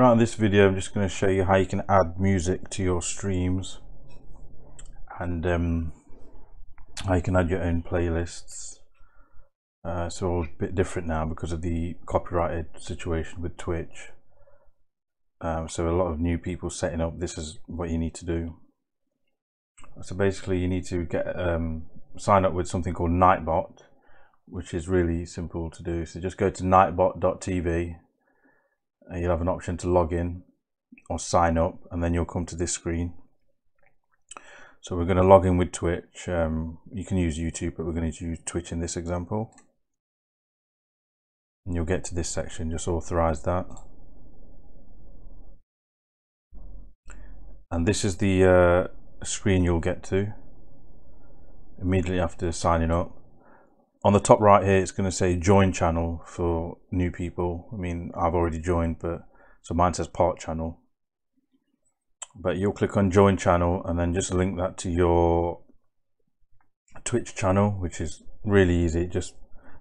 Right, in this video I'm just going to show you how you can add music to your streams and um, how you can add your own playlists. Uh, it's all a bit different now because of the copyrighted situation with Twitch. Um, so a lot of new people setting up, this is what you need to do. So basically you need to get um, sign up with something called Nightbot, which is really simple to do. So just go to nightbot.tv you'll have an option to log in or sign up and then you'll come to this screen. So we're going to log in with Twitch. Um, you can use YouTube but we're going to use Twitch in this example. And you'll get to this section just authorize that. And this is the uh, screen you'll get to immediately after signing up on the top right here it's going to say join channel for new people. I mean i've already joined but so mine says part channel. But you'll click on join channel and then just link that to your twitch channel which is really easy. It just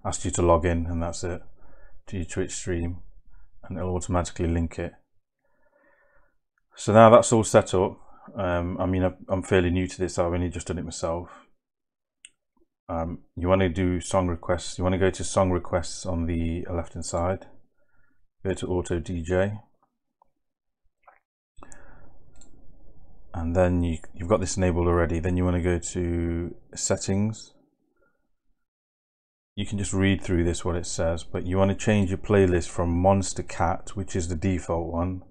asks you to log in and that's it to your twitch stream and it'll automatically link it. So now that's all set up. Um, i mean i'm fairly new to this i've only just done it myself um, you want to do song requests you want to go to song requests on the left hand side. Go to auto DJ and then you, you've got this enabled already then you want to go to settings. You can just read through this what it says but you want to change your playlist from Monstercat, which is the default one.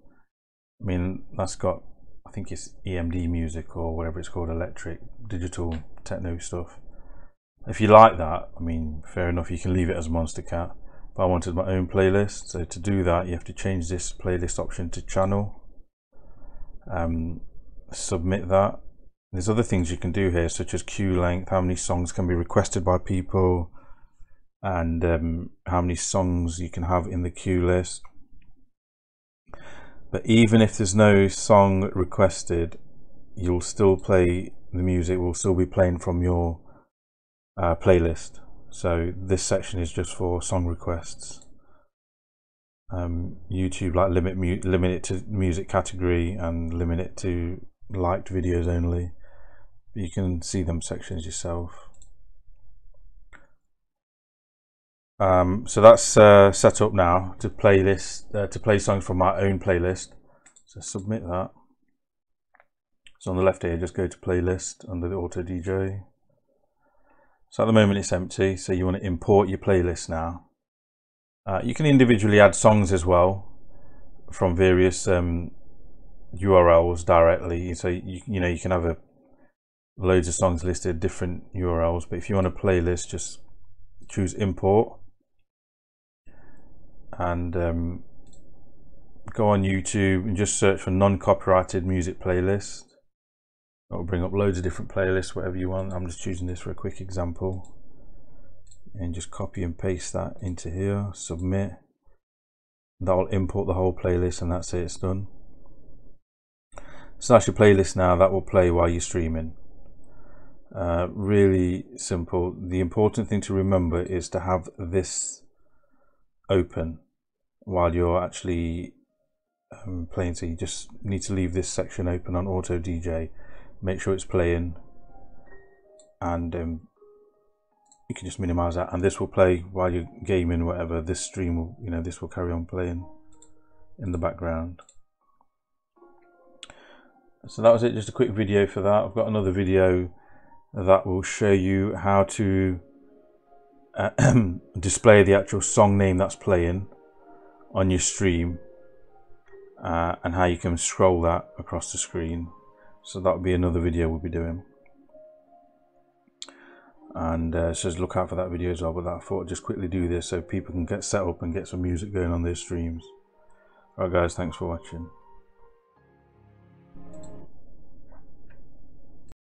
I mean that's got I think it's EMD music or whatever it's called electric digital techno stuff if you like that, I mean, fair enough, you can leave it as Monstercat. But I wanted my own playlist, so to do that, you have to change this playlist option to channel. Um, submit that. There's other things you can do here, such as queue length, how many songs can be requested by people, and um, how many songs you can have in the queue list. But even if there's no song requested, you'll still play the music will still be playing from your uh, playlist. So this section is just for song requests. Um, YouTube like limit limit it to music category and limit it to liked videos only. You can see them sections yourself. Um, so that's uh, set up now to playlist uh, to play songs from my own playlist. So submit that. So on the left here, just go to playlist under the auto DJ. So at the moment it's empty, so you want to import your playlist now. Uh, you can individually add songs as well from various um, URLs directly. So you, you know you can have a loads of songs listed different URLs, but if you want a playlist, just choose import and um, go on YouTube and just search for non-copyrighted music playlist It'll bring up loads of different playlists, whatever you want. I'm just choosing this for a quick example. And just copy and paste that into here, submit. That'll import the whole playlist and that's it, it's done. So that's your playlist now, that will play while you're streaming. Uh, really simple. The important thing to remember is to have this open while you're actually um, playing. So you just need to leave this section open on Auto DJ make sure it's playing and um, you can just minimize that. And this will play while you're gaming whatever. This stream will you know this will carry on playing in the background. So that was it. Just a quick video for that. I've got another video that will show you how to uh, display the actual song name that's playing on your stream uh, and how you can scroll that across the screen so that'll be another video we'll be doing. And uh, just look out for that video as well but I thought I'd just quickly do this so people can get set up and get some music going on their streams. Alright guys thanks for watching